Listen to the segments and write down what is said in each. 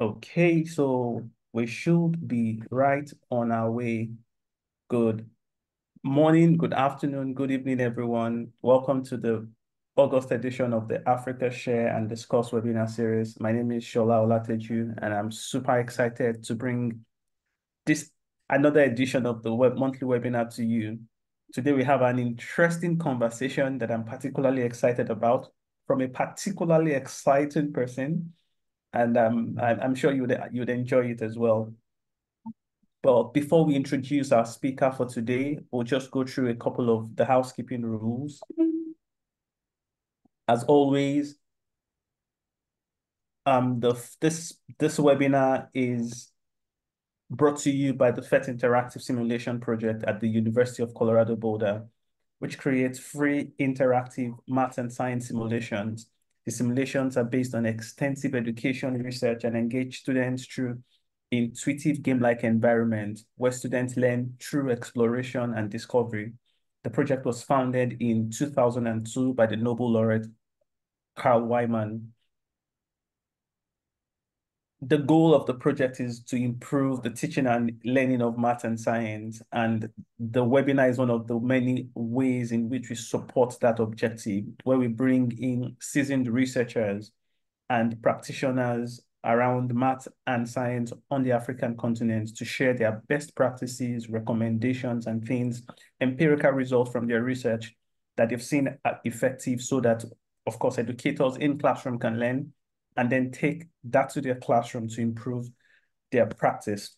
Okay, so we should be right on our way. Good morning, good afternoon, good evening, everyone. Welcome to the August edition of the Africa Share and Discuss webinar series. My name is Shola Olateju, and I'm super excited to bring this another edition of the web monthly webinar to you. Today we have an interesting conversation that I'm particularly excited about from a particularly exciting person and um, I'm sure you would you'd enjoy it as well. But before we introduce our speaker for today, we'll just go through a couple of the housekeeping rules. As always, um, the this this webinar is brought to you by the PhET Interactive Simulation Project at the University of Colorado Boulder, which creates free interactive math and science simulations the simulations are based on extensive education research and engage students through intuitive game-like environment where students learn through exploration and discovery. The project was founded in 2002 by the Nobel laureate Carl Wieman the goal of the project is to improve the teaching and learning of math and science. And the webinar is one of the many ways in which we support that objective, where we bring in seasoned researchers and practitioners around math and science on the African continent to share their best practices, recommendations, and things, empirical results from their research that they've seen effective so that, of course, educators in classroom can learn and then take that to their classroom to improve their practice.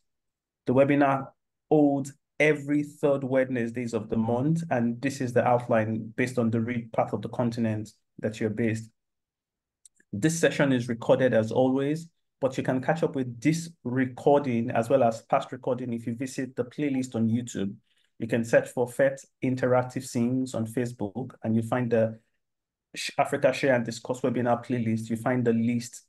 The webinar holds every third Wednesdays of the month, and this is the outline based on the read path of the continent that you're based. This session is recorded as always, but you can catch up with this recording as well as past recording if you visit the playlist on YouTube. You can search for PhET Interactive Scenes on Facebook, and you find the Africa Share and Discuss webinar playlist, you find the list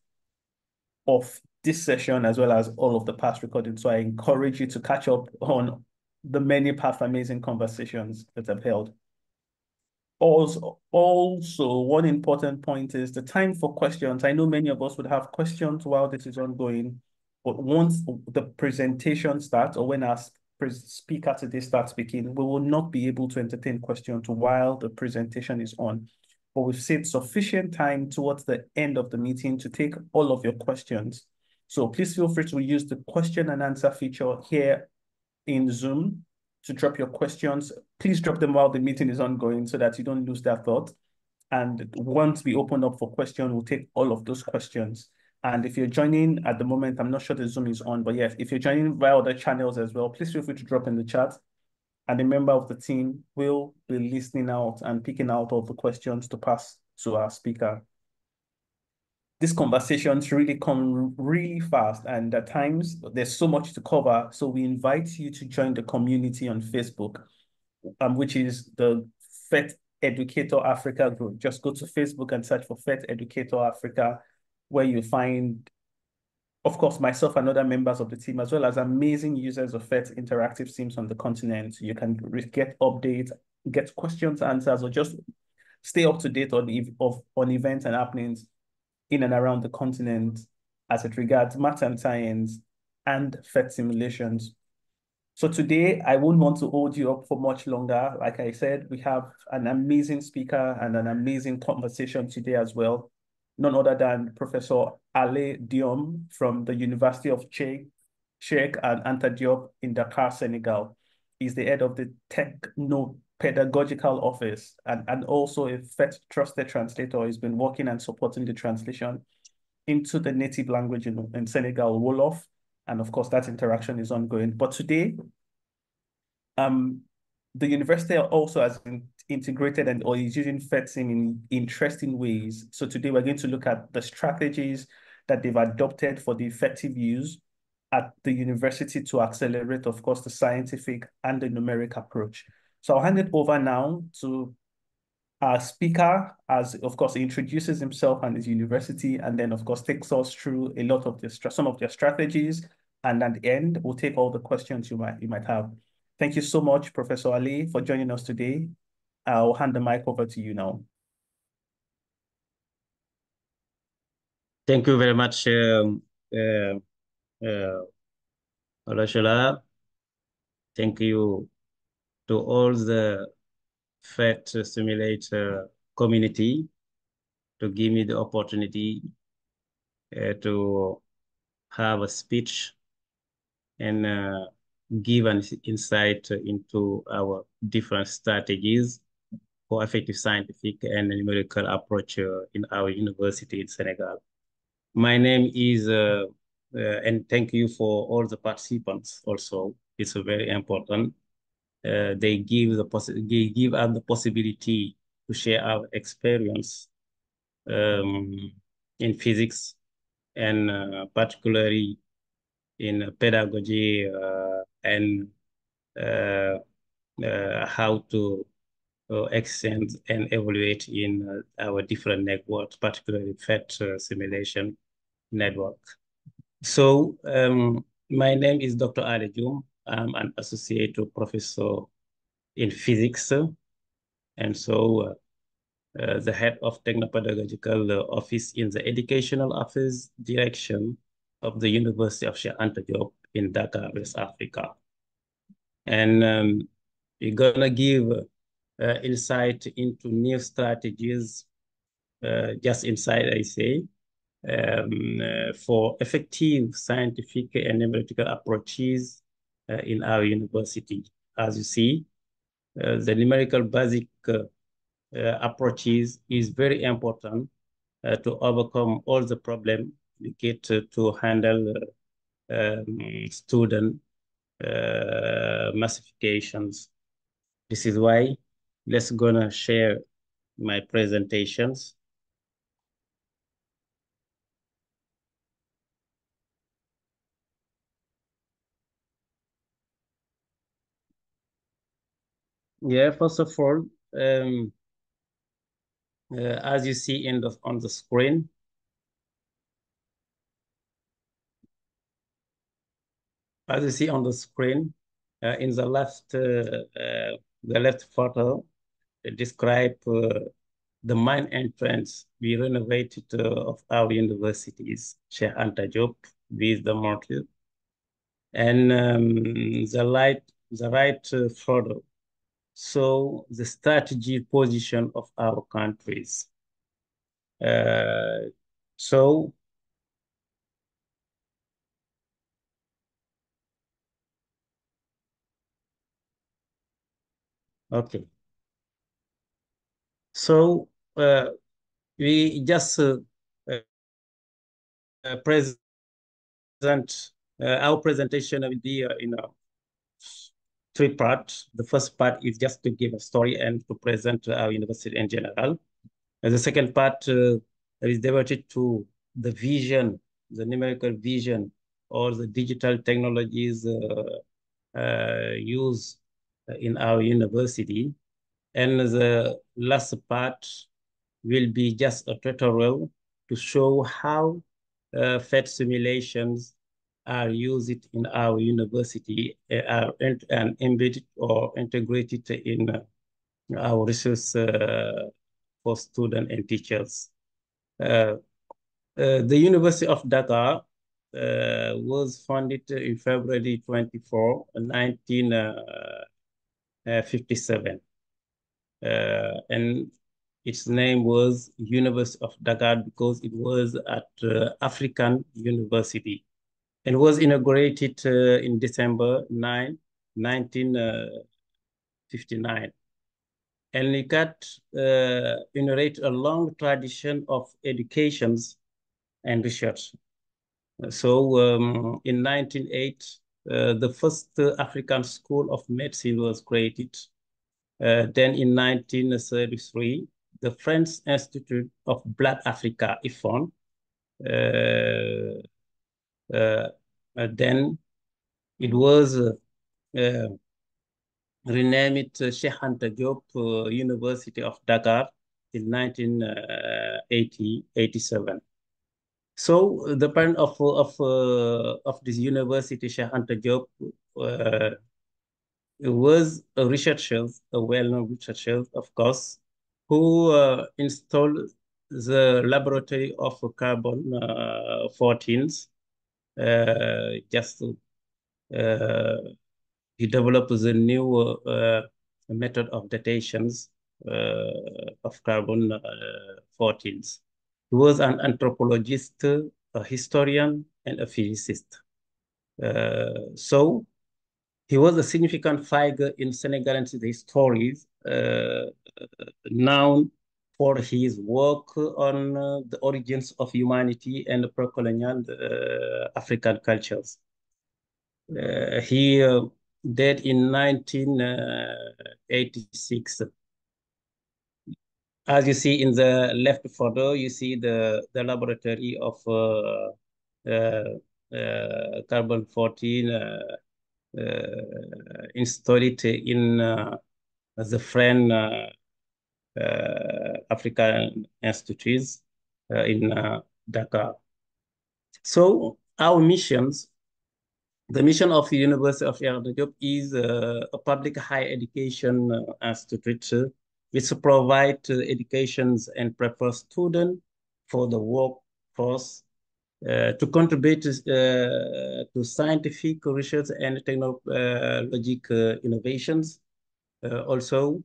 of this session as well as all of the past recordings. So I encourage you to catch up on the many past amazing conversations that I've held. Also, also, one important point is the time for questions. I know many of us would have questions while this is ongoing, but once the presentation starts or when our speaker today starts speaking, we will not be able to entertain questions while the presentation is on but we've saved sufficient time towards the end of the meeting to take all of your questions. So please feel free to use the question and answer feature here in Zoom to drop your questions. Please drop them while the meeting is ongoing so that you don't lose that thought. And once we open up for questions, we'll take all of those questions. And if you're joining at the moment, I'm not sure the Zoom is on, but yes, if you're joining via other channels as well, please feel free to drop in the chat and a member of the team will be listening out and picking out all the questions to pass to our speaker. These conversations really come really fast and at times there's so much to cover. So we invite you to join the community on Facebook, um, which is the PhET Educator Africa group. Just go to Facebook and search for PhET Educator Africa, where you find of course, myself and other members of the team, as well as amazing users of PhET interactive sims on the continent. You can get updates, get questions, answers, or just stay up to date on, of, on events and happenings in and around the continent as it regards math and science and PhET simulations. So today, I won't want to hold you up for much longer. Like I said, we have an amazing speaker and an amazing conversation today as well none other than Professor Allé Dioum from the University of Cheikh and Anta Diop in Dakar, Senegal. He's the head of the Techno Pedagogical Office and, and also a PhET trusted translator. He's been working and supporting the translation into the native language in, in Senegal, Wolof. And of course, that interaction is ongoing. But today, um, the university also has been integrated and or is using PhET sim in interesting ways. So today we're going to look at the strategies that they've adopted for the effective use at the university to accelerate, of course, the scientific and the numeric approach. So I'll hand it over now to our speaker, as of course introduces himself and his university, and then of course takes us through a lot of the some of their strategies. And at the end, we'll take all the questions you might you might have. Thank you so much, Professor Allé, for joining us today. I'll hand the mic over to you now. Thank you very much, um, uh, uh, Thank you to all the PhET simulator community to give me the opportunity uh, to have a speech and uh, give an insight into our different strategies for effective scientific and numerical approach uh, in our university in Senegal. My name is, uh, uh, and thank you for all the participants also. It's very important. They give the they give us the possibility to share our experience um, in physics and uh, particularly in pedagogy uh, and uh, how to extend and evaluate in our different networks, particularly PhET simulation network. So um, my name is Dr. Allé Dioum. I'm an associate professor in physics. And so uh, uh, the head of technopedagogical uh, office in the educational office direction of the University of Cheikh Anta in Dakar, West Africa. And um, we're gonna give uh, insight into new strategies, uh, just inside I say, um, uh, for effective scientific and analytical approaches uh, in our university. As you see, uh, the numerical basic uh, uh, approaches is very important to overcome all the problems we get to handle um, student massifications. This is why let's gonna share my presentations. Yeah, first of all, um, uh, as you see in the on the screen, as you see on the screen, uh, in the left, uh, uh the left photo, describe uh, the main entrance we renovated uh, of our universities, Cheikh Anta Diop, with the mortar, and um, the light, the right photo so the strategy position of our countries. Uh, so okay. So uh, we just uh, uh present uh, our presentation will be uh, in a three parts. The first part is just to give a story and to present our university in general. And the second part uh, is devoted to the vision, the numerical vision, or the digital technologies used in our university. And the last part will be just a tutorial to show how uh, PhET simulations are used in our university uh, are and embedded or integrated in uh, our research uh, for students and teachers. Uh, uh, the University of Dakar uh, was founded in February 24, 1957. And its name was University of Dakar because it was at African University and was inaugurated uh, in December 9, 1959. Uh, and it got uh, a long tradition of educations and research. So um, in 1908, uh, the first African School of Medicine was created. Uh, then in 1933, the French Institute of Black Africa, IFAN, uh, uh, then it was renamed Cheikh Anta Diop University of Dakar in 1987. So the parent of of uh, of this university, Cheikh Anta Diop, uh, was a researcher, a well-known researcher, of course, who uh, installed the laboratory of carbon uh, 14s. Uh, just uh, he developed the new uh, method of datations uh, of carbon 14s. He was an anthropologist, a historian, and a physicist. so he was a significant figure in Senegalese histories, uh, known for his work on uh, the origins of humanity and pre-colonial uh, African cultures. Uh, he uh, died in 1986. As you see in the left photo, you see the, the laboratory of uh, carbon 14 uh, install it in uh, the friend uh, African institutes in Dakar. So our missions the mission of the University of Cheikh is uh, a public higher education uh, institute which provide uh, educations and prepare students for the workforce uh, to contribute uh, to scientific research and technological innovations. Uh, also,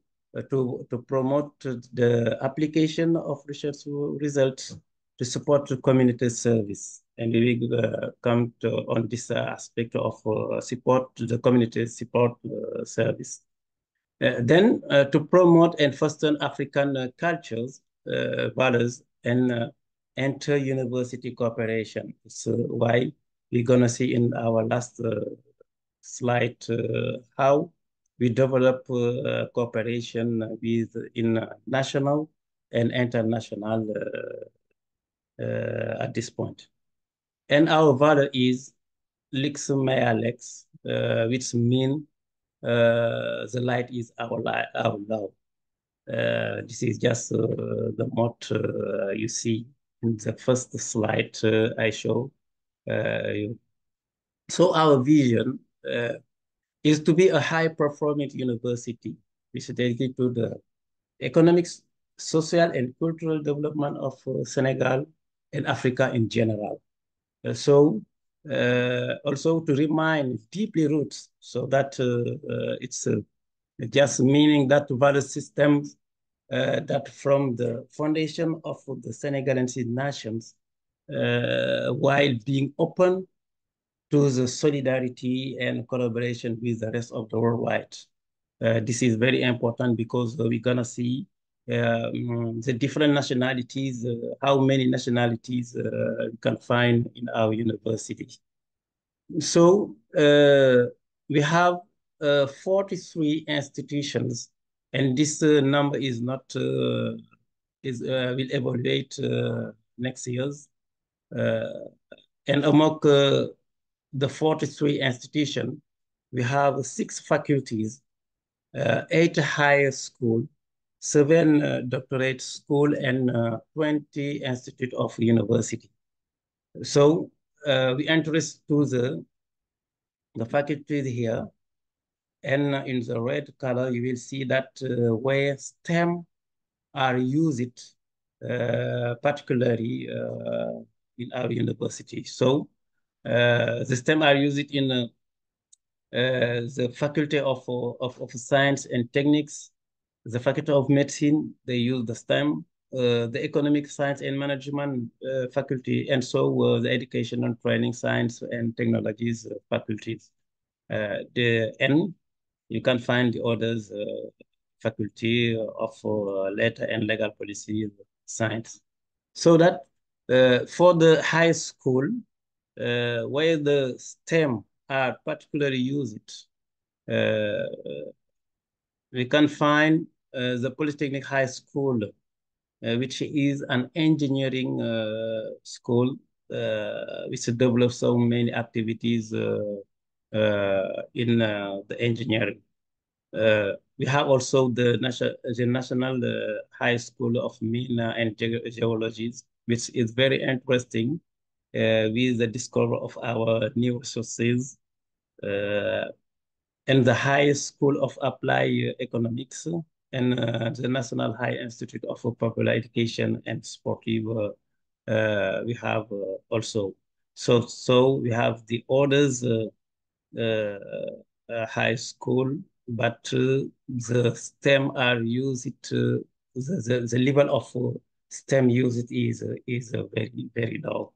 to, to promote the application of research results to support community service. And we will come to, on this aspect of support the community support service. Uh, then uh, to promote and foster African uh, cultures, values, and inter-university cooperation. So why we're gonna see in our last uh, slide uh, how we develop uh, cooperation with in national and international uh, uh, at this point. And our value is Lux Mea Lex, uh, which means the light is our light, our love. this is just the motto you see the first slide uh, I show uh, you. So our vision uh, is to be a high-performing university which is dedicated to the economics, social, and cultural development of Senegal and Africa in general. so uh, also to remain deeply rooted so that uh, uh, it's just meaning that value systems uh, that from the foundation of the Senegalese nations, uh, while being open to the solidarity and collaboration with the rest of the worldwide. Uh, this is very important because we're gonna see um, the different nationalities, uh, how many nationalities uh, we can find in our university. So uh, we have 43 institutions and this uh, number is not uh, is uh, will evaluate next year's. and among the 43 institutions, we have six faculties, eight higher school, seven uh, doctorate school and uh, 20 institute of university. So uh, we interest to the, the faculties here and in the red color, you will see that uh, where STEM are used, uh, particularly uh, in our university. So the STEM are used in the Faculty of, of, of Science and Techniques, the Faculty of Medicine, they use the STEM, uh, the Economic Science and Management uh, faculty, and so uh, the Education and Training Science and Technologies faculties. the N you can find the others uh, faculty of uh, letter and legal policy science. So that uh, for the high school, where the STEM are particularly used, we can find the Polytechnic High School, which is an engineering school uh, which develops so many activities uh, uh, in uh, the engineering. Uh, we have also the, national, the National High School of Mina and Ge Geology, which is very interesting with the discovery of our new resources and the High School of Applied Economics and uh, the National High Institute of Popular Education and Sportive, uh, we have also. So, so we have the orders high school, but the STEM are used, the, the, the level of STEM used is, is very, very low.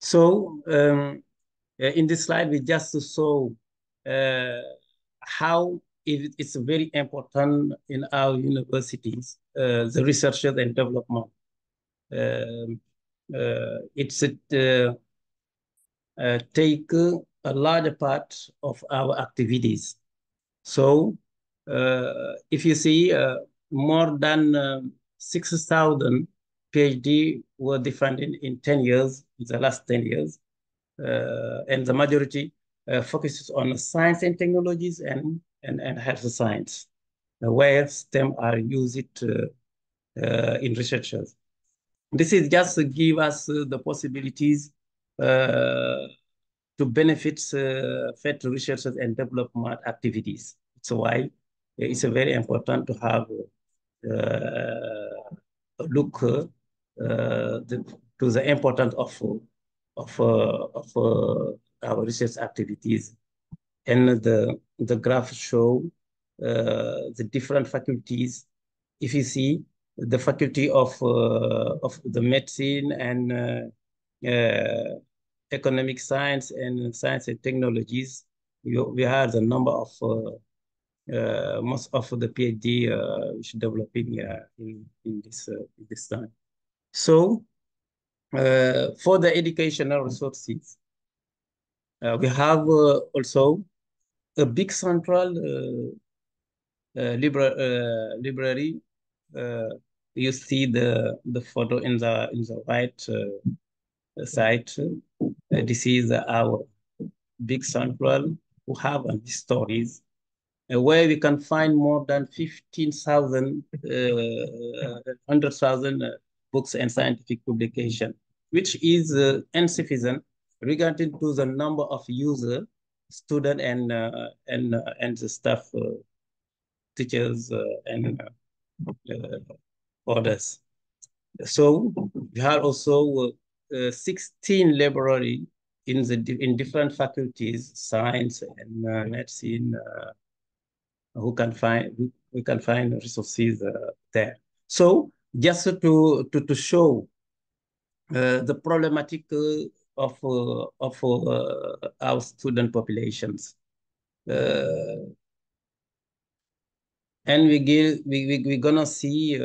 So um, in this slide, we just saw uh, how it, it's very important in our universities, uh, the research and development. Um, uh, it's uh, uh, take a large part of our activities. So uh, if you see more than um, 6,000 PhD were defined in, in 10 years, in the last 10 years, and the majority focuses on science and technologies and and, and health science, where STEM are used uh, in researchers. This is just to give us uh, the possibilities uh, to benefit uh, FET researchers and development activities. So why it's very important to have uh, a look uh, the, to the importance of of of our research activities and the, the graph show uh, the different faculties. If you see the faculty of, uh, of the medicine and uh, uh economic science and science and technologies, we, we have the number of uh, uh, most of the PhD which developing in, in, this, this time. So for the educational resources, we have also a big central uh, uh, libra uh, library. you see the the photo in the in the right side. This is our big central who have these stories uh, where we can find more than 15,000, uh, 100,000 uh, books and scientific publication, which is uh, insufficient regarding to the number of users student and uh, and uh, and the staff, uh, teachers and others. So we have also 16 library in the in different faculties, science and medicine, who can find we can find resources there. So just to to, to show uh, the problematic uh, of uh, of uh, our student populations. Uh, and we give we, we we're gonna see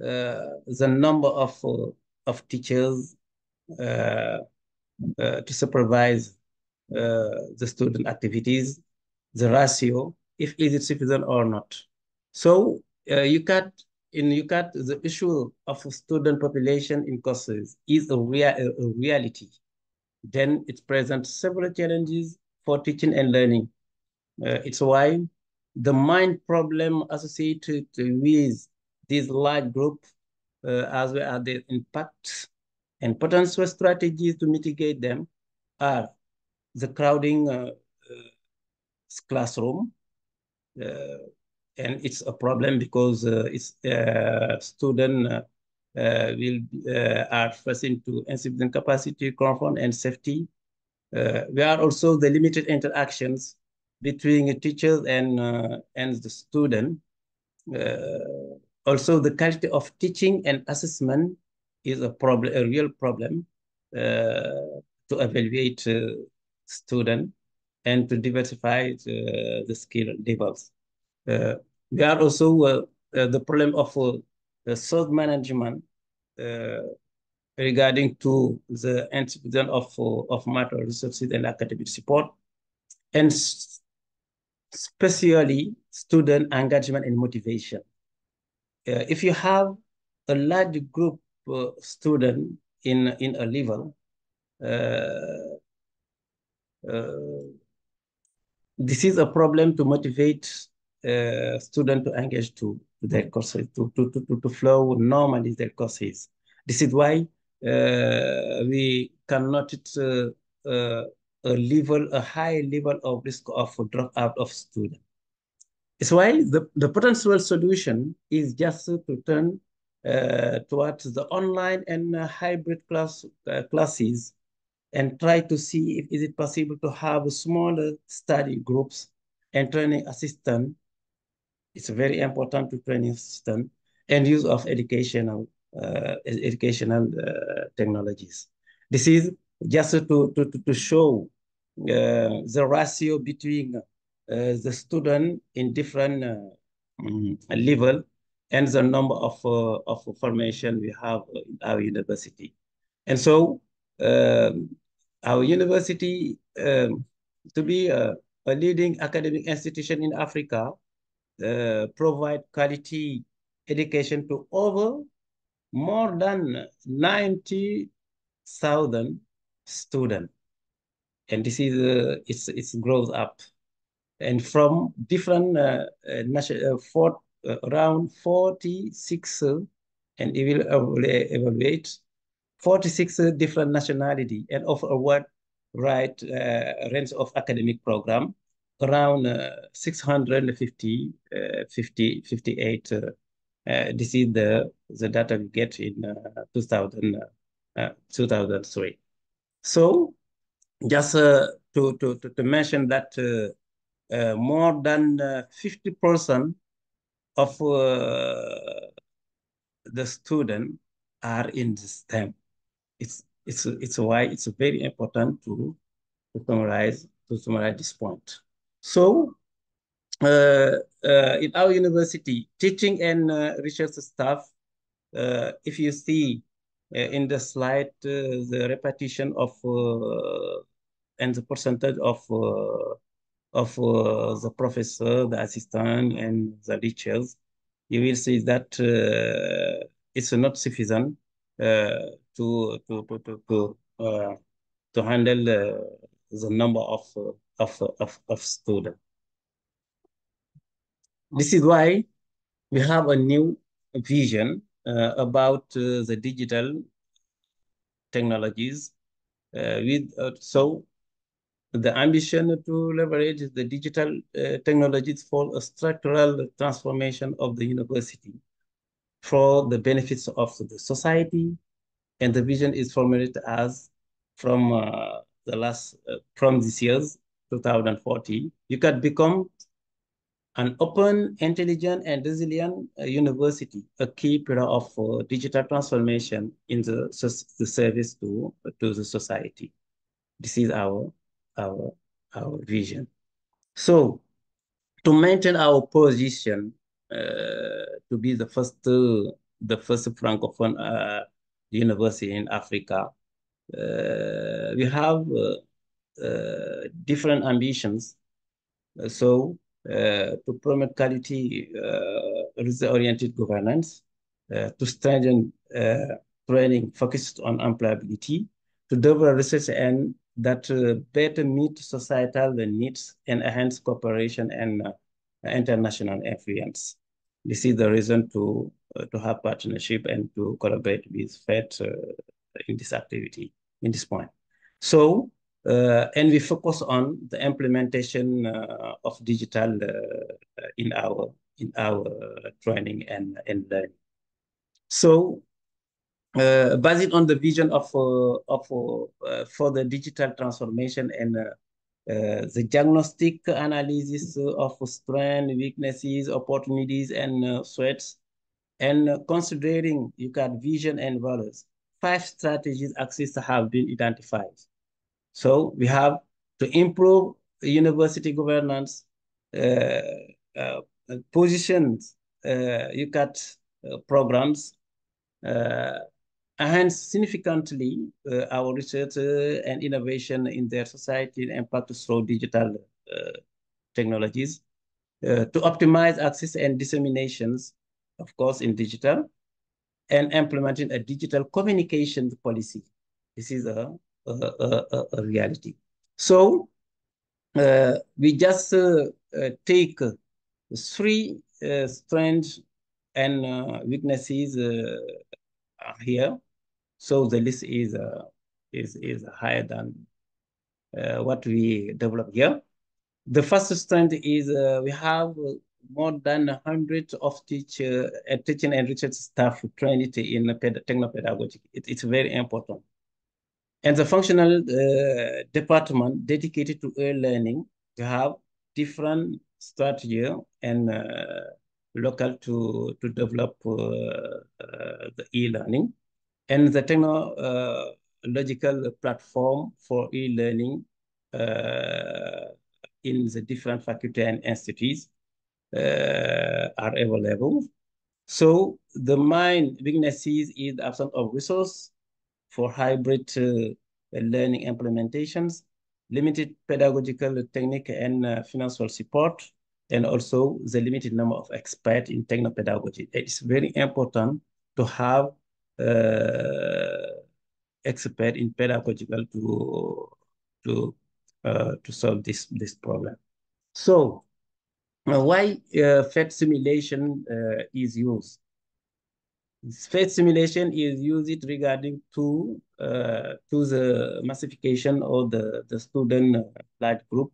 the number of of teachers to supervise the student activities, the ratio, if is it sufficient or not. So uh, you cut in UCAD, the issue of student population in courses is a, rea a reality then it presents several challenges for teaching and learning. Uh, it's why the mind problem associated with this large group, uh, as well as the impact and potential strategies to mitigate them are the crowding uh, uh classroom, uh, and it's a problem because uh, it's student uh, will uh, are facing to insufficient capacity, comfort, and safety. Uh, there are also the limited interactions between teachers and and the student. also, the quality of teaching and assessment is a problem, a real problem to evaluate student and to diversify the, the skill levels. Uh, there are also uh, uh, the problem of the third management uh, regarding to the incident of, of matter resources and academic support, and especially student engagement and motivation. Uh, if you have a large group uh, student in, in a level, uh, uh, this is a problem to motivate uh, student to engage to their courses, to, to, to, to flow normally their courses. This is why uh, we cannot uh, uh, a level, a high level of risk of dropout of student. It's why the, the potential solution is just to turn towards the online and uh, hybrid class uh, classes and try to see if is it possible to have smaller study groups and training assistant. It's very important to training assistant and use of educational uh, educational uh, technologies. This is just to, to, to show uh, the ratio between the student in different um, level and the number of, uh, of formation we have in our university. And so um, our university, um, to be a, a, leading academic institution in Africa, uh, provide quality education to over more than 90,000 students. And this is, uh, it's, it's grows up. And from different uh, national, uh, uh, Uh, around 46, uh, and it will evaluate 46 uh, different nationality and offer a wide right uh, range of academic program around 650, 50, 58 uh, this is the, the data we get in uh, 2000, uh, 2003. So just to, to, to, mention that more than 50% of the student are in STEM. It's it's it's why it's very important to, to summarize to summarize this point. So uh, uh, in our university, teaching and uh, research staff, if you see in the slide, the repetition of and the percentage of of uh, the professor, the assistant, and the teachers, you will see that uh, it's not sufficient uh, to to to to to, to handle the number of of of, of students. This is why we have a new vision uh, about uh, the digital technologies. Uh, with uh, so the ambition to leverage the digital uh, technologies for a structural transformation of the university for the benefits of the society, and the vision is formulated as from uh, the last from this year's 2040, you can become an open, intelligent, and resilient uh, university, a key pillar of uh, digital transformation in the, the service to, to the society. This is our, our, our vision. So to maintain our position uh, to be the first, uh, the first Francophone uh, university in Africa, uh, we have different ambitions. so uh, to promote quality uh, result-oriented governance, uh, to strengthen training focused on employability, to develop research and that better meet societal needs and enhance cooperation and international influence. This is the reason to uh, to have partnership and to collaborate with PhET uh, in this activity, in this point. So uh, and we focus on the implementation uh, of digital uh, in our in our training and, and learning. So uh, based on the vision of uh, of uh, for the digital transformation and the diagnostic analysis of strengths, weaknesses, opportunities, and threats, and considering got vision and values, five strategies axes have been identified. So we have to improve university governance, uh, uh, positions, uh, uh, programs, uh, enhance significantly uh, our research and innovation in their society and impact through digital technologies, to optimize access and disseminations, of course, in digital, and implementing a digital communication policy. This is a a, a, a reality. So uh, we just uh, uh, take three strengths and weaknesses here. So the list is is is higher than what we develop here. The first strength is we have more than 100 of teacher, uh, teaching and research staff trained in technopedagogy. It, it's very important. And the functional uh, department dedicated to e-learning to have different strategy and uh, local to, to develop uh, uh, the e-learning. And the technological platform for e-learning in the different faculty and institutes are available. So the main weaknesses is the absence of resource for hybrid uh, learning implementations, limited pedagogical technique and uh, financial support, and also the limited number of experts in technopedagogy. It's very important to have uh, expert in pedagogical to to uh, to solve this this problem. So, uh, why uh, PhET simulation uh, is used? PhET simulation is used regarding to uh, to the massification of the the student large group,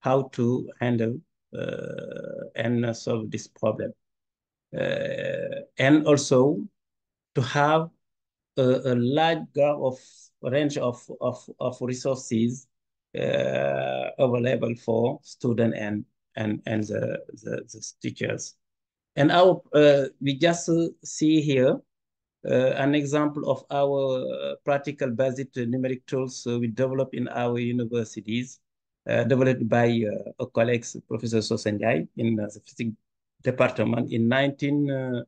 how to handle uh, and solve this problem. Uh, and also to have a, a large of range of, of, of resources uh, available for student and and and the, the, the teachers. And our uh, we just see here uh, an example of our practical based numeric tools we develop in our universities uh, developed by uh, a colleague, Professor Sosenjai, in uh, the physics department in 19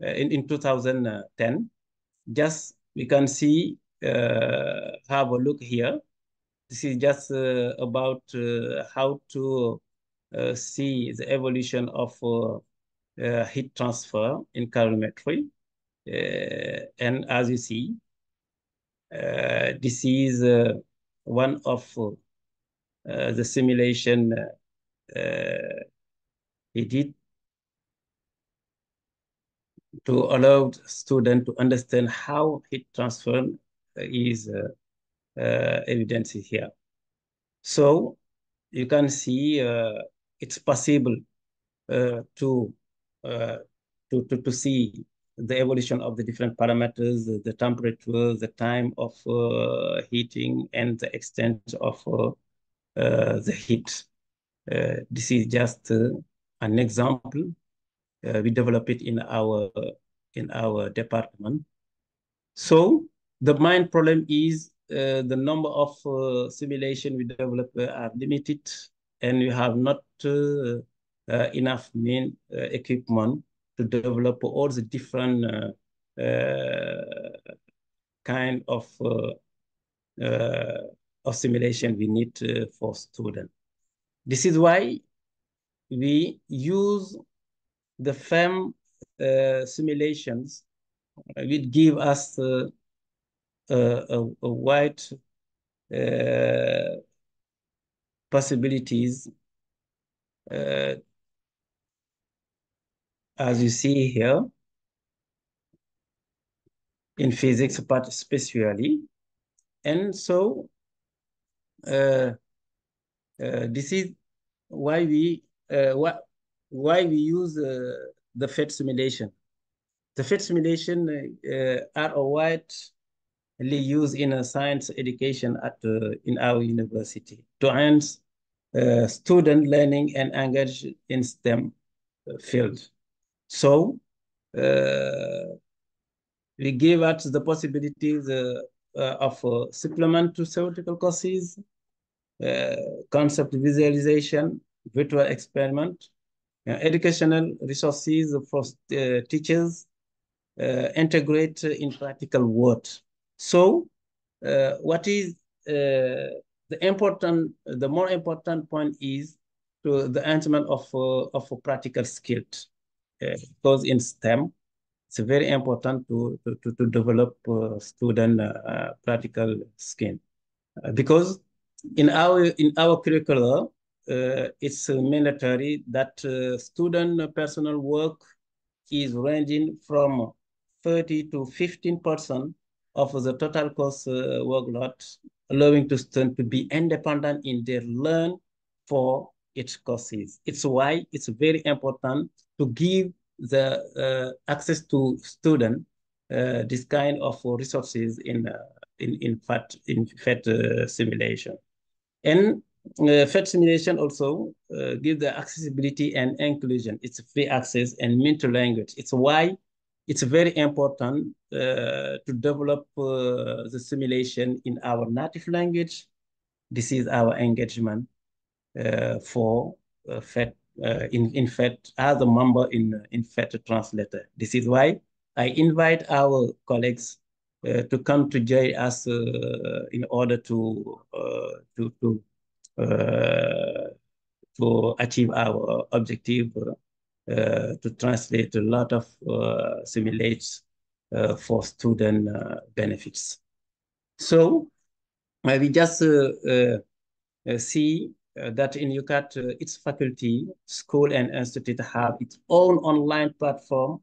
in, in 2010. Just we can see have a look here. This is just about how to see the evolution of uh, heat transfer in calorimetry. Uh, and as you see, uh, this is one of uh, the simulation uh, uh, he did to allow student to understand how heat transfer is evidence here. So you can see it's possible uh, to, uh, to, to, to see the evolution of the different parameters, the, the temperature, the time of uh, heating, and the extent of uh, the heat. Uh, this is just uh, an example. We develop it in our in our department. So the main problem is uh, the number of uh, simulation we develop uh, are limited and we have not enough main equipment to develop all the different kind of of simulation we need uh, for students. This is why we use the PhET uh, simulations which give us uh, a, a, wide uh, possibilities as you see here in physics but especially and so uh, uh, this is why we uh, why, why we use the PhET simulation. The PhET simulation are widely used in a science education at in our university to enhance uh, student learning and engage in STEM field. So uh, we give us the possibilities uh, of supplement to theoretical courses, uh, concept visualization, virtual experiment, uh, educational resources for uh, teachers, integrate in practical work. So what is the important, the more important point is to the enhancement of, of practical skills. because in STEM, it's very important to, to, to develop uh, student uh, practical skill. Uh, because in our in our curricula, uh, it's mandatory that uh, student personal work is ranging from 30 to 15 percent of the total course uh, workload, allowing to students to be independent in their learn for each courses. It's why it's very important to give the uh, access to student uh, this kind of resources in uh, in in PhET in uh, simulation, and uh, PhET simulation also uh, give the accessibility and inclusion. It's free access and mental language. It's why it's very important uh, to develop uh, the simulation in our native language. This is our engagement uh, for uh, PhET, uh, in, in PhET as a member in, in PhET translator. This is why I invite our colleagues to come to join us in order to, to, to, Uh, to achieve our objective uh, to translate a lot of uh, simulates uh, for student uh, benefits. So uh, we just see that in UCAD, its faculty, school, and institute have its own online platform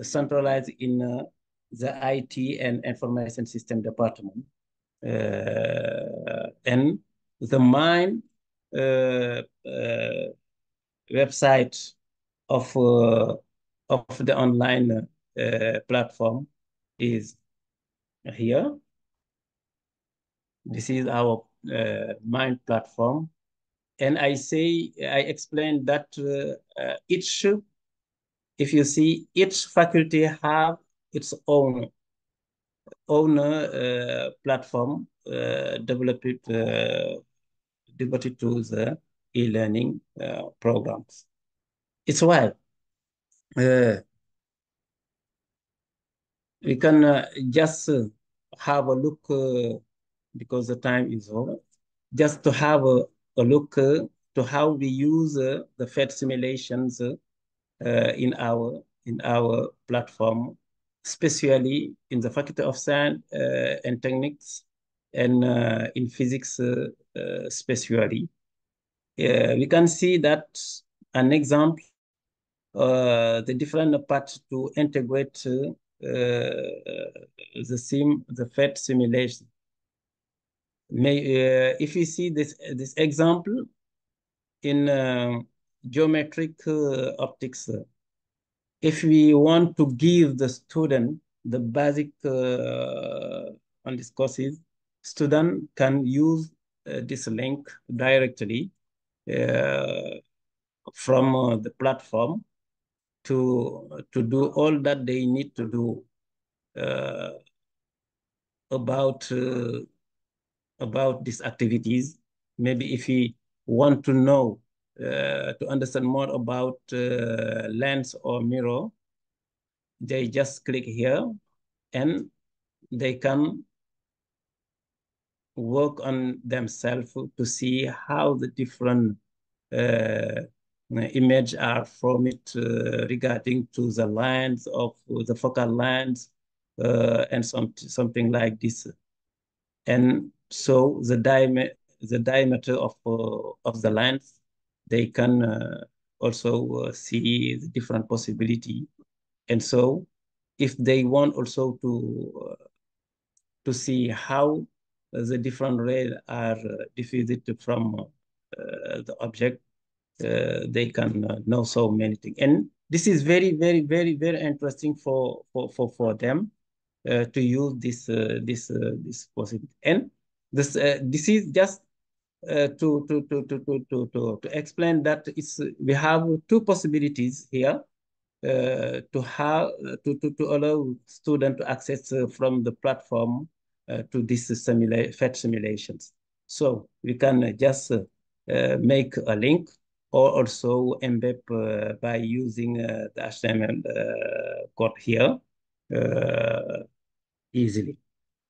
centralized in the IT and information system department. Uh, and the MIND uh, uh, website of uh, of the online uh, platform is here. This is our uh, Mind platform. And I say, I explained that each, if you see, each faculty have its own own uh, platform uh, developed uh, devoted to the e-learning programs. It's uh, we can uh, just uh, have a look uh, because the time is over. Just to have a, a look uh, to how we use uh, the PhET simulations in our in our platform, especially in the Faculty of Science and Techniques and uh, in physics, uh, uh, especially. we can see that an example uh, the different parts to integrate uh, the sim, the PhET simulation. May, uh, if you see this, this example in geometric optics, if we want to give the student the basic on these courses, student can use uh, this link directly uh, from uh, the platform to to do all that they need to do uh, about uh, about these activities. Maybe if we want to know uh, to understand more about lens or mirror, they just click here and they can work on themselves to see how the different uh, image are from it uh, regarding to the lines of the focal lines uh, and some, something like this. And so the, diameter the diameter of, uh, of the lens, they can also see the different possibility. And so if they want also to to see how the different rays are diffused from uh, the object, uh, they can uh, know so many things. And this is very, very, very, very interesting for for for, for them to use this this this possibility. And this this is just uh, to, to, to, to, to, to, to explain that it's, we have two possibilities here uh, to have to, to, to allow students to access uh, from the platform to this simula PhET simulations. So we can just make a link or also embed uh, by using uh, the HTML uh, code here easily.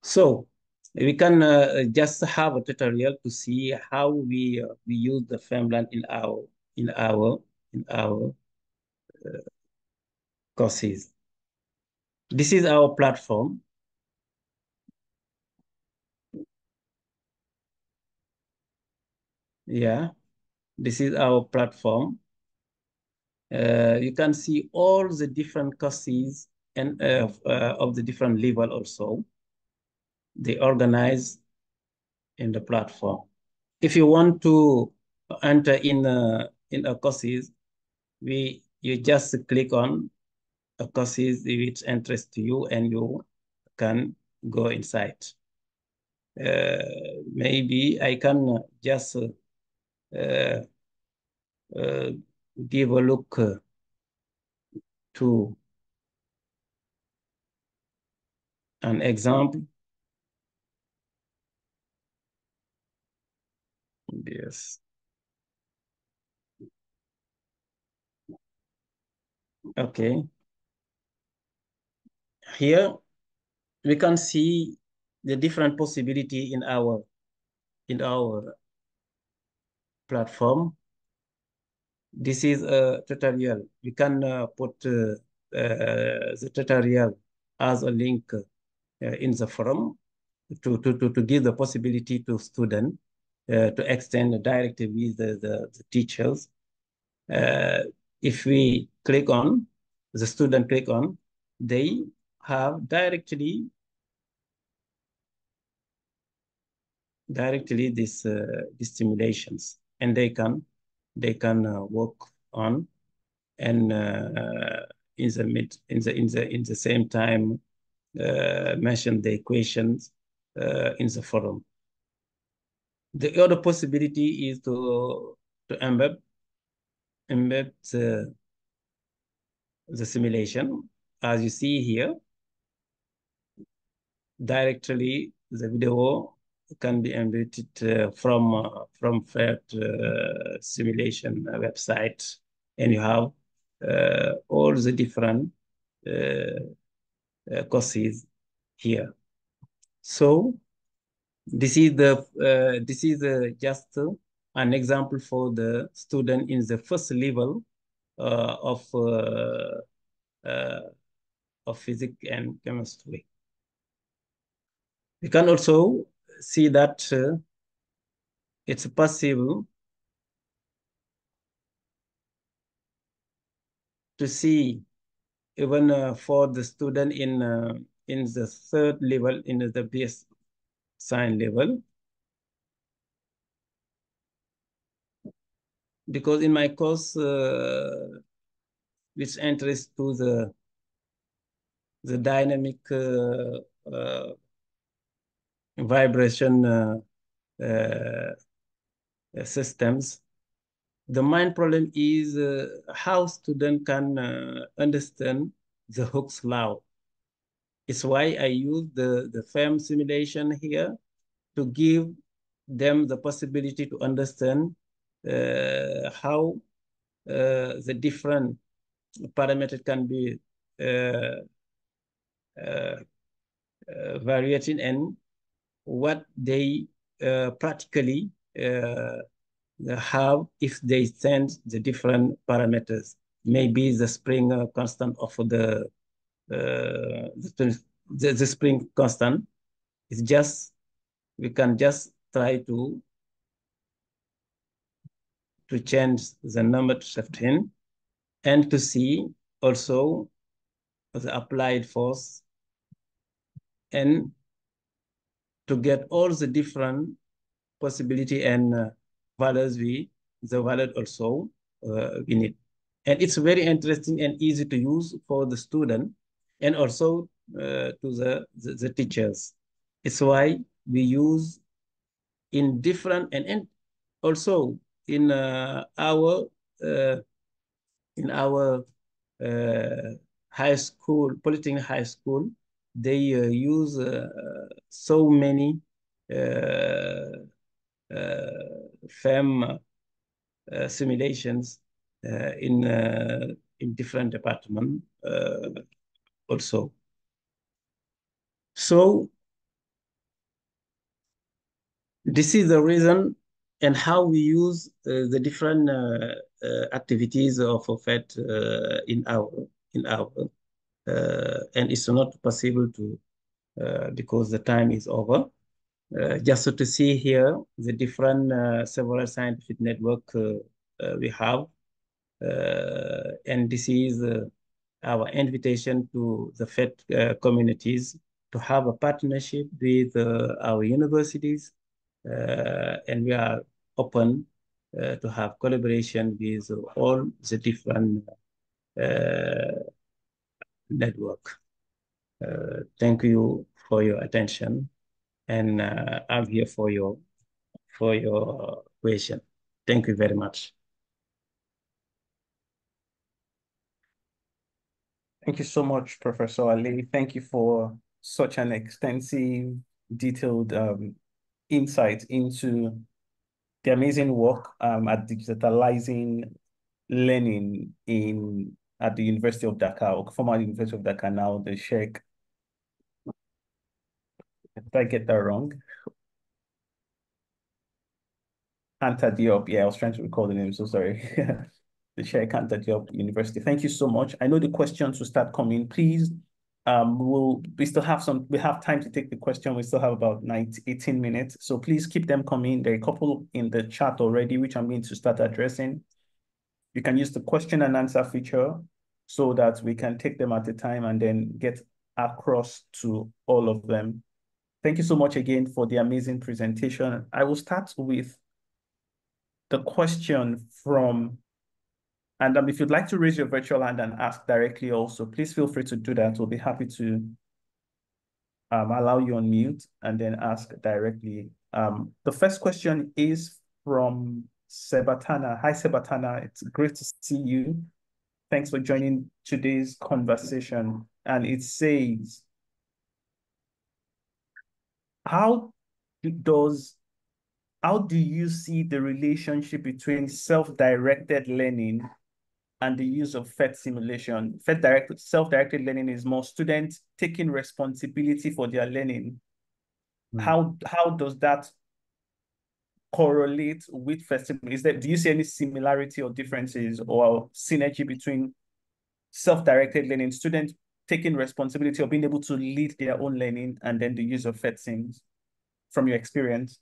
So we can uh, just have a tutorial to see how we uh, we use the FEMLAN in our in our in our uh, courses. This is our platform. Yeah. This is our platform. Uh, you can see all the different courses and uh, uh, of the different level also. They organize in the platform. If you want to enter in uh, in a courses, we you just click on a courses which interest you and you can go inside. Uh, maybe I can just Uh, uh, give a look uh, to an example. Yes. Okay. Here we can see the different possibility in our in our platform. This is a tutorial. We can uh, put uh, uh, the tutorial as a link in the forum to, to, to, to give the possibility to students to extend directly with the, the, the teachers. If we click on, the student click on, they have directly directly these uh, these simulations and they can they can uh, work on and uh, in the mid in the in the in the same time uh, mention the equations uh, in the forum. The other possibility is to to embed embed the, the simulation. As you see here directly the video can be embedded uh, from uh, from PhET uh, simulation website, and you have uh, all the different uh, courses here. So this is the this is just an example for the student in the first level of of physics and chemistry. We can also see that uh, it's possible to see even uh, for the student in uh, in the third level in the base sign level. Because in my course uh, which enters to the the dynamic uh, uh, vibration uh, uh, systems. The main problem is uh, how student can understand the Hooke's law. It's why I use the, the PhET simulation here to give them the possibility to understand uh, how uh, the different parameters can be uh, variating and what they uh, practically uh, have if they send the different parameters. Maybe the spring uh, constant of the, the, the, the spring constant is just, we can just try to to change the number to 15 and to see also the applied force and to get all the different possibility and uh, values we the value also uh, we need. And it's very interesting and easy to use for the student and also uh, to the, the, the, teachers. It's why we use in different and, and also in uh, our uh, in our uh, high school, Polytechnic High School, they uh, use uh, so many uh, PhET simulations in in different departments also. So this is the reason and how we use uh, the different uh, uh, activities of PhET in our in our and it's not possible to, uh, because the time is over. Uh, just to see here the different several scientific network we have. and this is our invitation to the PhET uh, communities to have a partnership with uh, our universities. Uh, and we are open uh, to have collaboration with all the different uh, network. Uh, thank you for your attention, and uh, I'm here for your for your question. Thank you very much. Thank you so much, Professor Allé. Thank you for such an extensive, detailed um, insight into the amazing work um, at digitalizing learning in at the University of Dakar, or former University of Dakar, now the Cheikh. Did I get that wrong? Anta Diop. Yeah, I was trying to recall the name, so sorry. the Cheikh Anta Diop University. Thank you so much. I know the questions will start coming. Please, um, we'll, we still have some, we have time to take the question. We still have about 19, 18 minutes. So please keep them coming. There are a couple in the chat already, which I'm going to start addressing. You can use the question and answer feature so that we can take them at a time and then get across to all of them. Thank you so much again for the amazing presentation. I will start with the question from, and um, if you'd like to raise your virtual hand and ask directly also, please feel free to do that. We'll be happy to um, allow you on mute and then ask directly. Um, the first question is from Sebatana. Hi, Sebatana. It's great to see you. Thanks for joining today's conversation. And it says, how does how do you see the relationship between self-directed learning and the use of PhET simulation? PhET directed self-directed learning is more students taking responsibility for their learning. Mm. How how does that correlate with festival? Is there do you see any similarity or differences or synergy between self-directed learning, students taking responsibility of being able to lead their own learning, and then the use of PhET sims from your experience?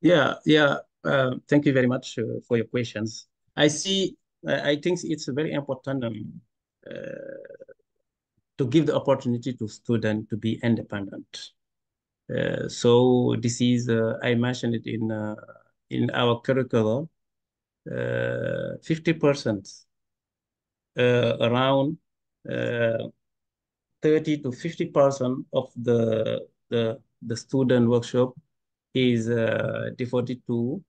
Yeah, yeah. Uh, thank you very much uh, for your questions. I see. I think it's very important um, uh, to give the opportunity to students to be independent. Uh, so this is, uh, I mentioned it in, uh, in our curriculum, 50% around 30 to 50% of the, the, the student workshop is uh, devoted to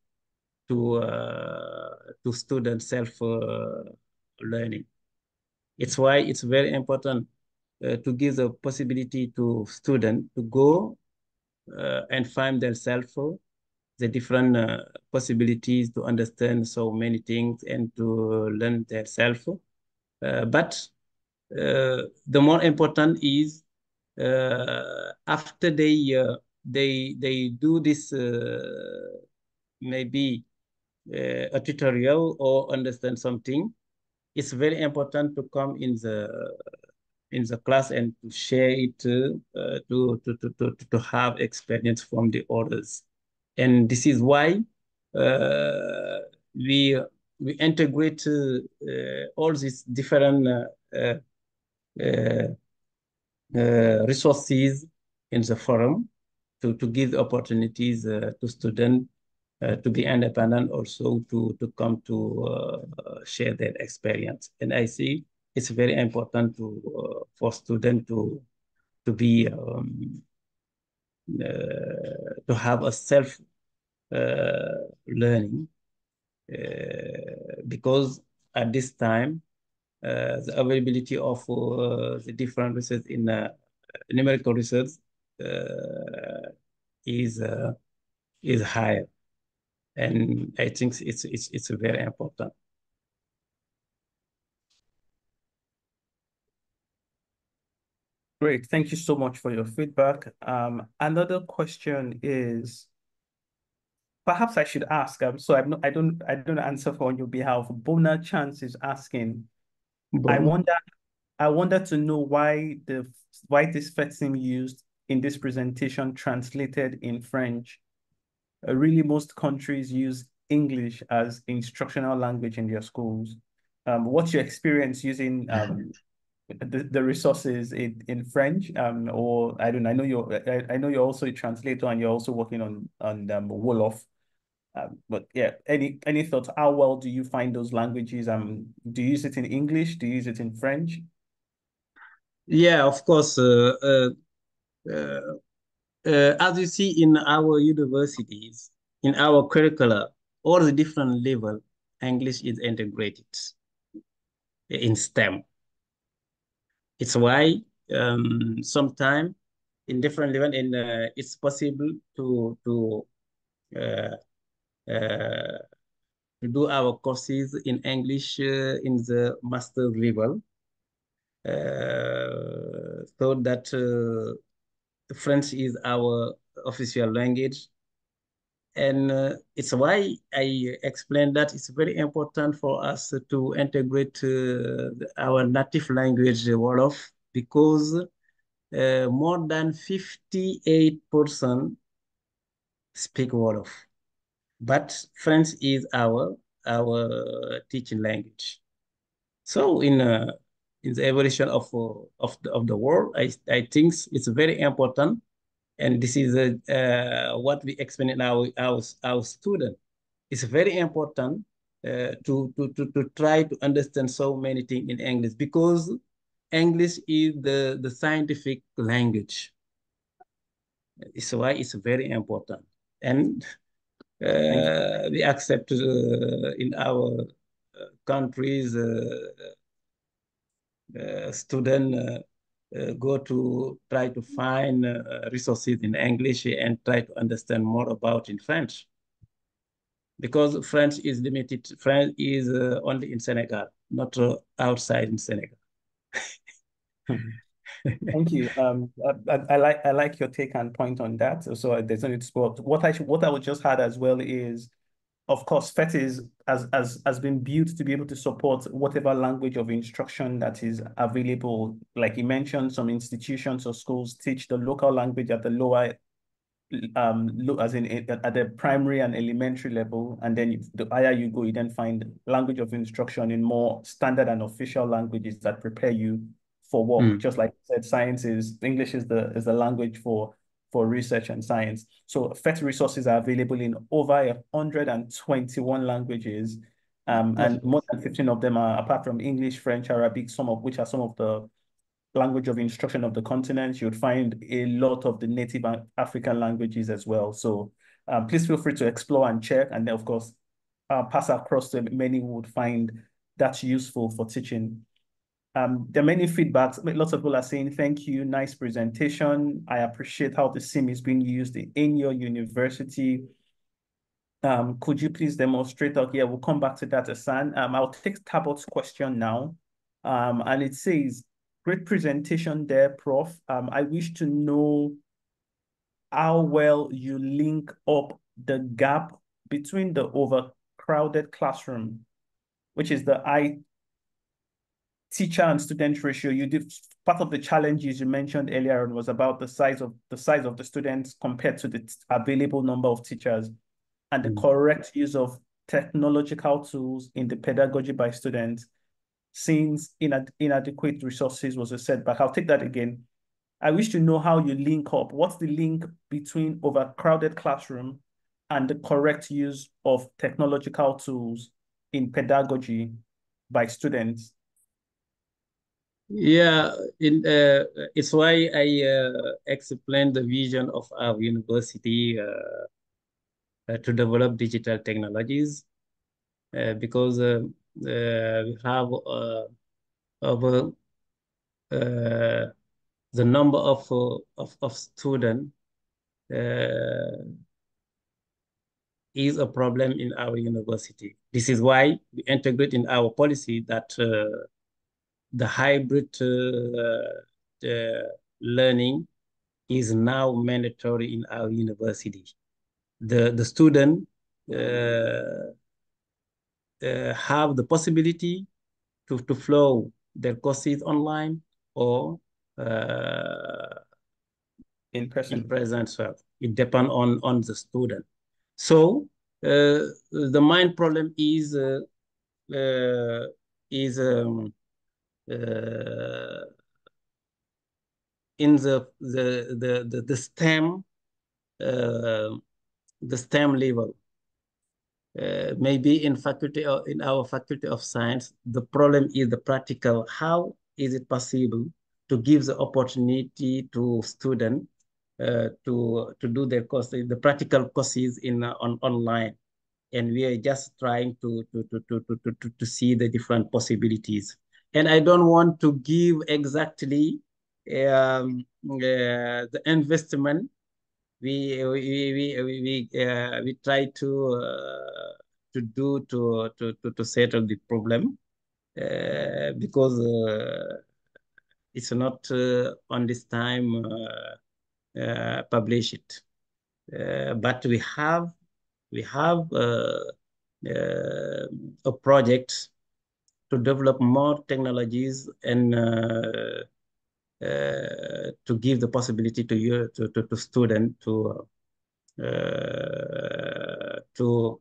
to uh, to student self uh, learning. It's why it's very important to give the possibility to student to go and find themselves the different uh, possibilities to understand so many things and to learn themselves. Uh, but the more important is after they they they do this maybe uh, a tutorial or understand something, it's very important to come in the in the class and to share it uh, to, to, to, to, to have experience from the others. And this is why uh, we, we integrate uh, all these different uh, uh, uh, resources in the forum to, to give opportunities to students uh, to be independent also to to come to uh, share their experience and i see it's very important to uh, for students to to be um, uh, to have a self uh, learning because at this time the availability of the different research in numerical research is is higher and I think it's it's it's very important. Great. Thank you so much for your feedback. Um, another question is, perhaps I should ask. Um, so I'm not, I don't, I don't answer for on your behalf. Bona Chance is asking. Bon. I wonder, I wonder to know why the why this fencing used in this presentation translated in French. Uh, really, most countries use English as instructional language in their schools. Um, what's your experience using um, the, the resources in, in French, um, or I don't know, I know you're, I, I know you're also a translator and you're also working on, on um, Wolof. Um, but yeah, any, any thoughts? How well do you find those languages? Um, do you use it in English? Do you use it in French? Yeah, of course. Uh, uh, uh, uh as you see in our universities, in our curricula, all the different level, English is integrated in STEM. It's why um, sometimes in different level, and uh, it's possible to to uh, uh, do our courses in English uh, in the master level, uh, so that uh, French is our official language and uh, it's why I explained that it's very important for us to integrate uh, our native language, Wolof, because uh, more than 58% speak Wolof. But French is our, our teaching language. So in, uh, in the evolution of, of, the, of the world, I, I think it's very important and this is uh, what we explain in our, our, our student. It's very important uh, to, to, to, to try to understand so many things in English because English is the, the scientific language. It's why it's very important. And uh, we accept uh, in our uh, countries uh, student uh, go to try to find uh, resources in English and try to understand more about in French. Because French is limited, French is uh, only in Senegal, not uh, outside in Senegal. Thank you. Um, I, I, like I like your take and point on that. So there's no need to sport. What I what I would just add as well is of course, FETIS has, has, has been built to be able to support whatever language of instruction that is available. Like you mentioned, some institutions or schools teach the local language at the lower, um, as in at the primary and elementary level. And then the higher you go, you then find language of instruction in more standard and official languages that prepare you for work. Mm. Just like I said, science is, English is the, is the language for for research and science. So PhET resources are available in over 121 languages. Um, and more than 15 of them are, apart from English, French, Arabic, some of which are some of the language of instruction of the continent. You'd find a lot of the native African languages as well. So um, please feel free to explore and check. And then, of course, uh, pass across to many who would find that useful for teaching um, there are many feedbacks. Lots of people are saying, thank you, nice presentation. I appreciate how the SIM is being used in your university. Um, could you please demonstrate? Okay, we'll come back to that, Asan. Um, I'll take Tabot's question now. Um, and it says, great presentation there, Prof. Um, I wish to know how well you link up the gap between the overcrowded classroom, which is the I teacher and student ratio, you did part of the challenges you mentioned earlier on was about the size of the size of the students compared to the available number of teachers and the mm. correct use of technological tools in the pedagogy by students since inad inadequate resources was a setback. I'll take that again. I wish to know how you link up. What's the link between overcrowded classroom and the correct use of technological tools in pedagogy by students yeah, in, uh, it's why I uh, explained the vision of our university uh, uh to develop digital technologies uh, because uh, we have over the number of of, of students is a problem in our university. This is why we integrate in our policy that the hybrid uh, uh, learning is now mandatory in our university. The, the student uh, have the possibility to, to flow their courses online or in person. In present, so it depends on, on the student. So uh, the main problem is uh, uh, is um, uh, in the the the the, the STEM uh, the STEM level. Uh, maybe in faculty or in our faculty of science, the problem is the practical. How is it possible to give the opportunity to students uh, to to do their courses, the practical courses in uh, on online, and we are just trying to to to to to to, to see the different possibilities. And I don't want to give exactly um, uh, the investment. We we we we uh, we try to uh, to do to to to, to settle the problem uh, because uh, it's not uh, on this time publish it. But we have we have a project to develop more technologies and uh, to give the possibility to you to to, to student to uh, to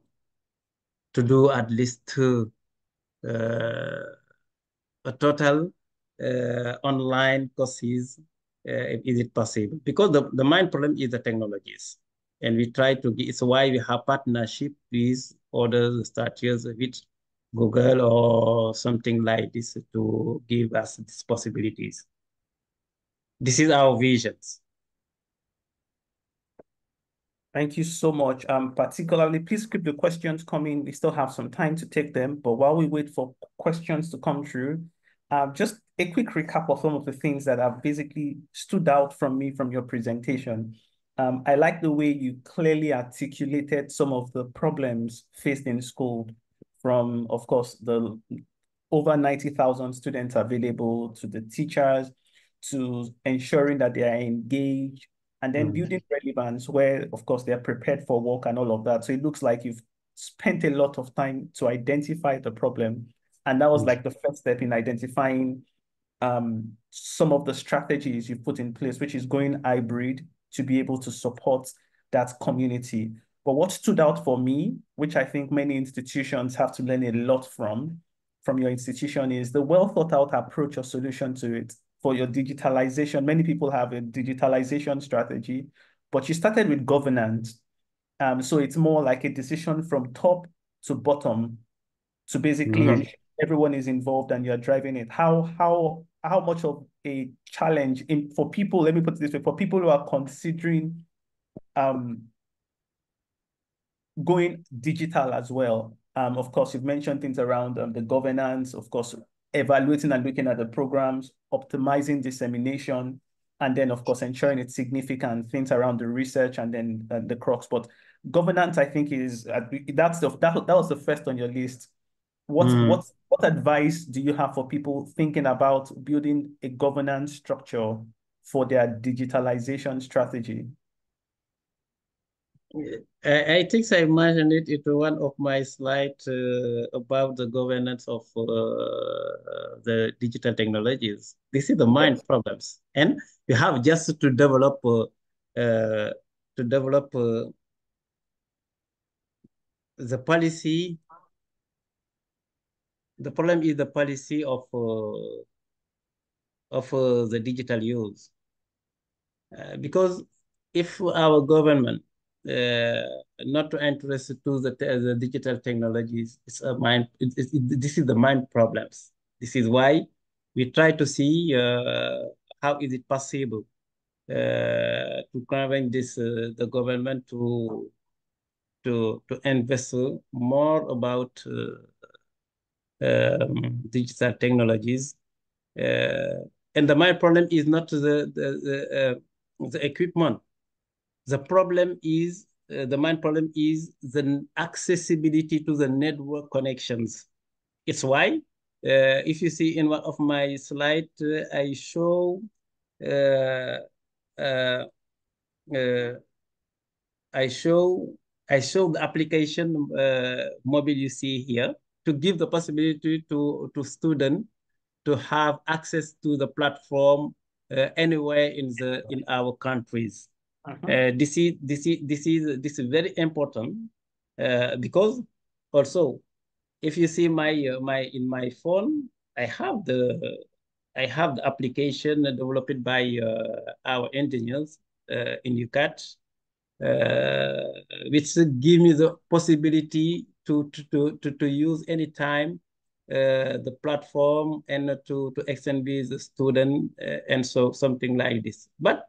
to do at least two uh, a total online courses is it possible? Because the, the main problem is the technologies. And we try to it's why we have partnership with other starters with google or something like this to give us these possibilities this is our visions. Thank you so much. Um, particularly, please keep the questions coming. We still have some time to take them, but while we wait for questions to come through, uh, just a quick recap of some of the things that have basically stood out from me from your presentation. Um, I like the way you clearly articulated some of the problems faced in school from, of course, the over 90,000 students available to the teachers, to ensuring that they are engaged and then mm. building relevance where of course they're prepared for work and all of that so it looks like you've spent a lot of time to identify the problem and that was mm. like the first step in identifying um, some of the strategies you've put in place which is going hybrid to be able to support that community but what stood out for me which i think many institutions have to learn a lot from from your institution is the well thought out approach or solution to it for your digitalization. Many people have a digitalization strategy, but you started with governance. Um, so it's more like a decision from top to bottom to basically mm -hmm. everyone is involved and you're driving it. How how how much of a challenge in for people, let me put it this way, for people who are considering um going digital as well. Um, of course, you've mentioned things around um, the governance, of course, evaluating and looking at the programs, optimizing dissemination, and then of course ensuring it's significant things around the research and then uh, the crux. But governance, I think, is uh, that's the that, that was the first on your list. What mm. what what advice do you have for people thinking about building a governance structure for their digitalization strategy? I, think I mentioned it in one of my slides uh, about the governance of uh, the digital technologies. This is the mind problems, and you have just to develop uh, uh to develop uh, the policy. The problem is the policy of uh, of the digital use, because if our government not to interest to the, the digital technologies. It's a mind. It, it, it, this is the mind problems. This is why we try to see uh, how is it possible uh, to convince this uh, the government to to to invest more about uh, um, digital technologies. Uh, and the main problem is not the the the, the equipment the problem is, uh, the main problem is the accessibility to the network connections. It's why, uh, if you see in one of my slides, uh, I show uh, uh, uh, I show I show the application mobile you see here to give the possibility to to student to have access to the platform anywhere in the in our countries. Uh-huh. Uh, this is this is this is this is very important uh, because also if you see my uh, my in my phone I have the I have the application developed by our engineers in UCAD, uh, which give me the possibility to, to, to, to use anytime uh, the platform and to, to extend with the student uh, and so something like this. But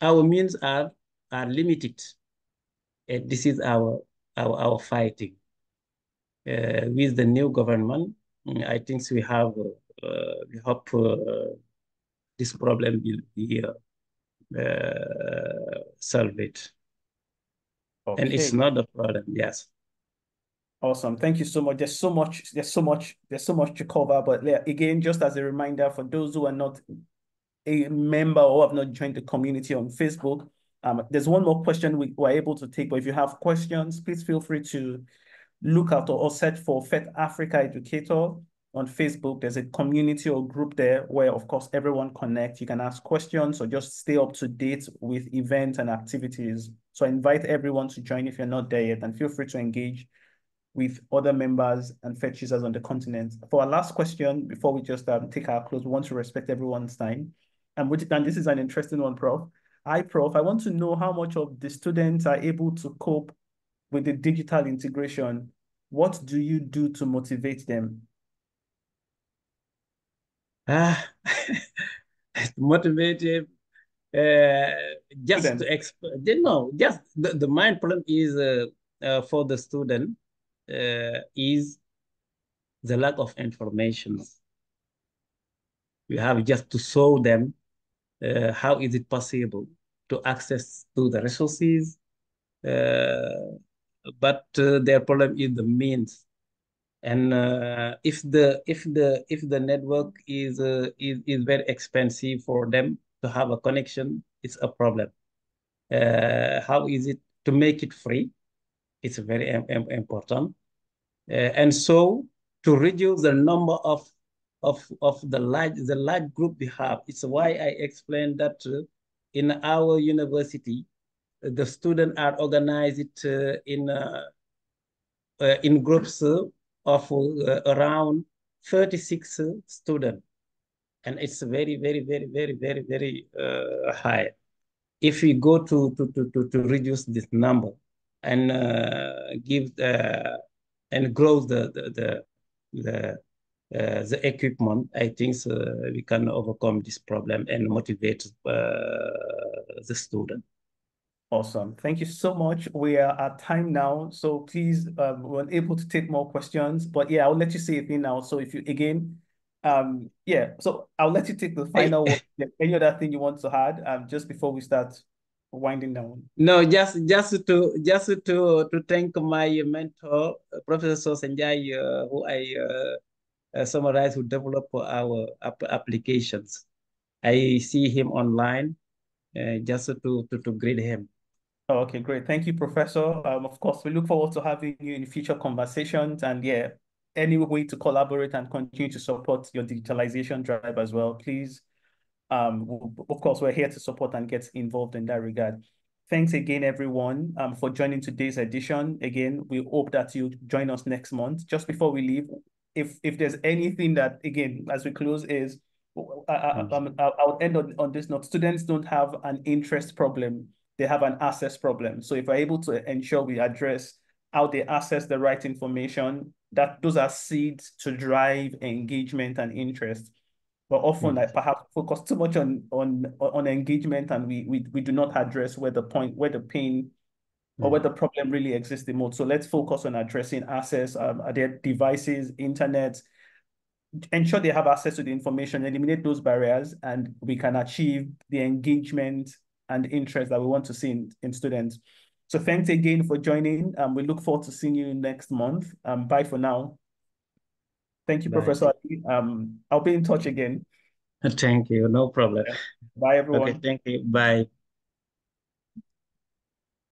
our means are, are limited. And this is our, our, our fighting. Uh, with the new government, I think we have uh, we hope uh, this problem will be uh, solved. Okay. And it's not a problem, yes. Awesome. Thank you so much. There's so much, there's so much, there's so much to cover. But again, just as a reminder for those who are not a member or have not joined the community on Facebook, um, there's one more question we were able to take. But if you have questions, please feel free to look out or search for PhET Africa Educator on Facebook. There's a community or group there where, of course, everyone connects. You can ask questions or just stay up to date with events and activities. So I invite everyone to join if you're not there yet, and feel free to engage with other members and PhET users on the continent. For our last question, before we just um, take our close, we want to respect everyone's time. And, which, and this is an interesting one, Prof. Hi, Prof. I want to know how much of the students are able to cope with the digital integration. What do you do to motivate them? Ah, motivated. Uh, just student. to explain, no, just the, the main problem is uh, uh, for the student uh, is the lack of information. We have just to show them uh, how is it possible to access to the resources, uh, but uh, their problem is the means. And uh, if the if the if the network is is is very expensive for them to have a connection it's a problem. How is it to make it free? It's very important. And so to reduce the number of of of the large the large group we have it's why i explained that uh, in our university the students are organized uh, in in groups of uh, around 36 students. And it's very, very, very, very, very, very uh, high. If we go to, to, to, to, reduce this number and uh, give uh, and grow the, the, the, the uh, the equipment, I think uh, we can overcome this problem and motivate uh, the student. Awesome. Thank you so much. We are at time now, so please, um, we're able to take more questions. But yeah, I'll let you say a thing now. So if you again, um, yeah, so I'll let you take the final one. Any other thing you want to add, um, just before we start winding down? No, just just to just to to thank my mentor, Professor Sanjay, uh, who I uh, summarize, who develop our applications. I see him online, uh, just to to to greet him. Oh, okay, great. Thank you, Professor. Um, of course, we look forward to having you in future conversations and yeah, any way to collaborate and continue to support your digitalization drive as well, please. Um, of course, we're here to support and get involved in that regard. Thanks again, everyone, um, for joining today's edition. Again, we hope that you join us next month. Just before we leave, if if there's anything that, again, as we close, is I, I, I, I'll end on, on this note. Students don't have an interest problem they have an access problem. So if we're able to ensure we address how they access the right information, that those are seeds to drive engagement and interest. But often, mm. like perhaps focus too much on on on engagement, and we we we do not address where the point, where the pain. Or where the problem really exists the most. So let's focus on addressing access, um, their devices, internet, ensure they have access to the information, eliminate those barriers, and we can achieve the engagement and interest that we want to see in, in students. So thanks again for joining. Um, we look forward to seeing you next month. Um, bye for now. Thank you. Professor. Um, I'll be in touch again. Thank you. No problem. Bye, everyone. Okay, thank you. Bye.